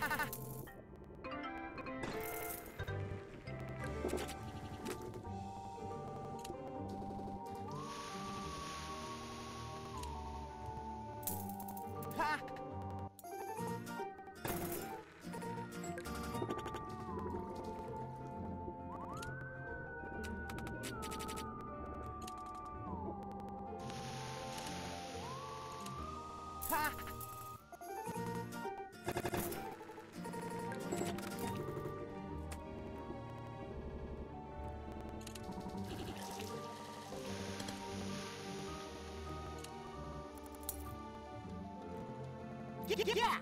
Yeah! Yeah!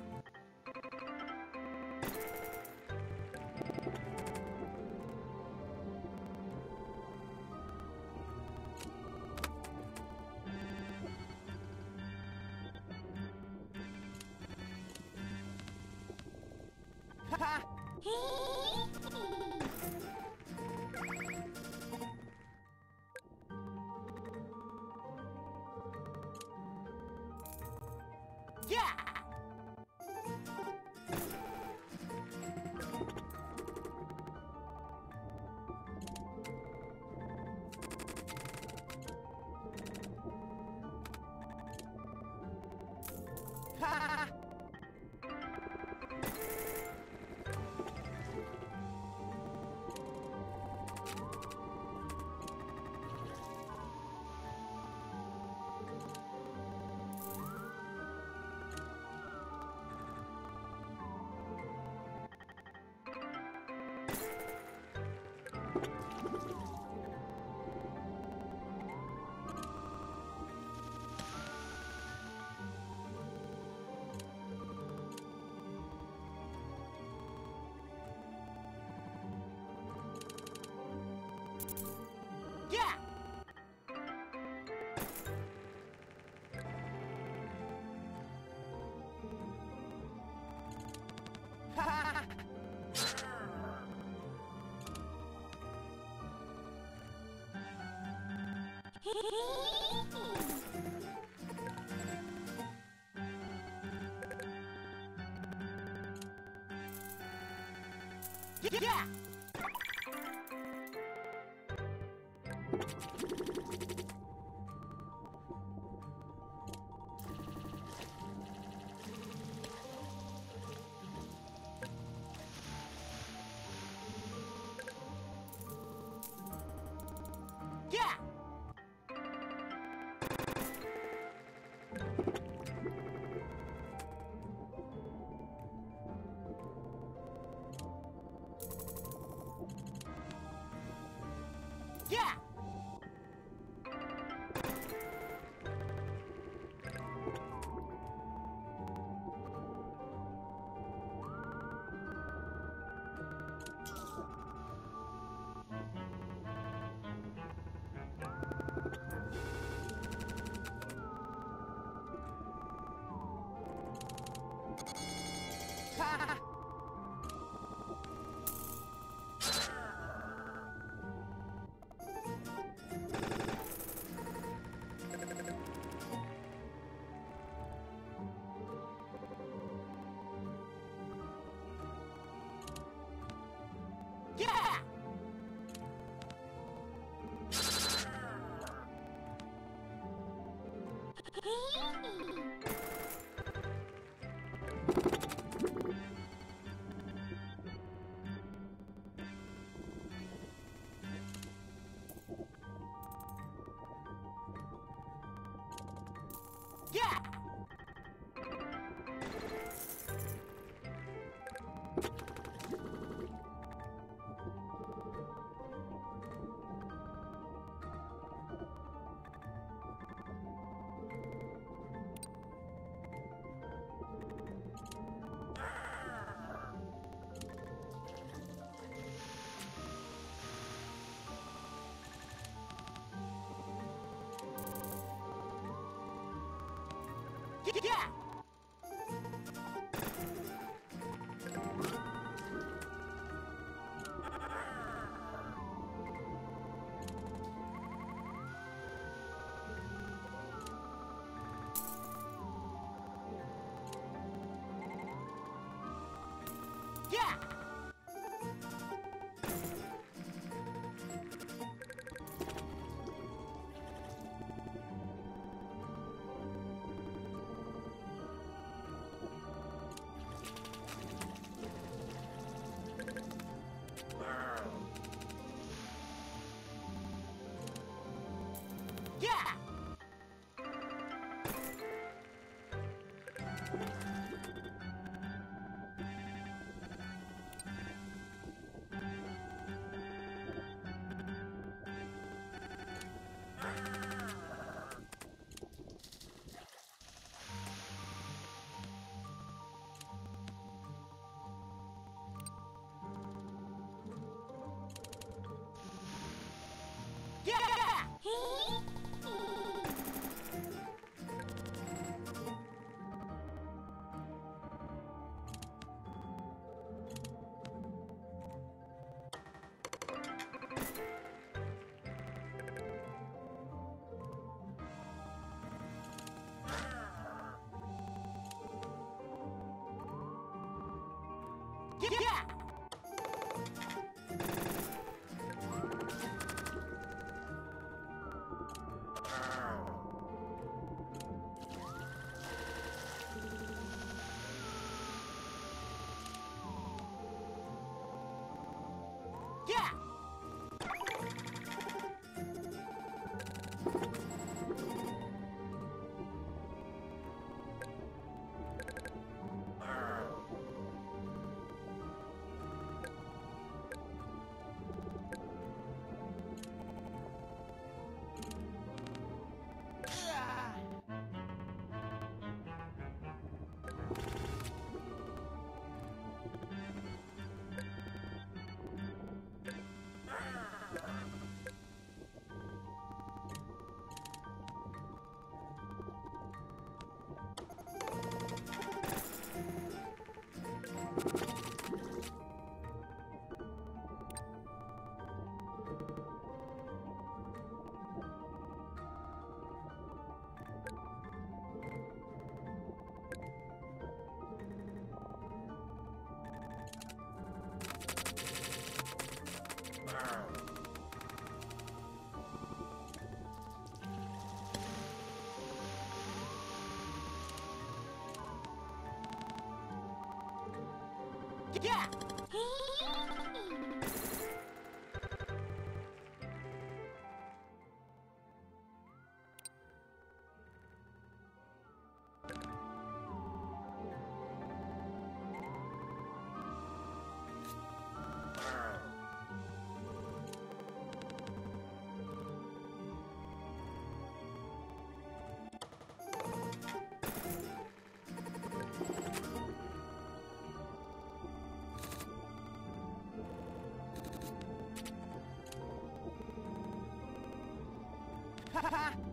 Yeah! Yeah! Yeah! Yeah! Yeah! Ha ha!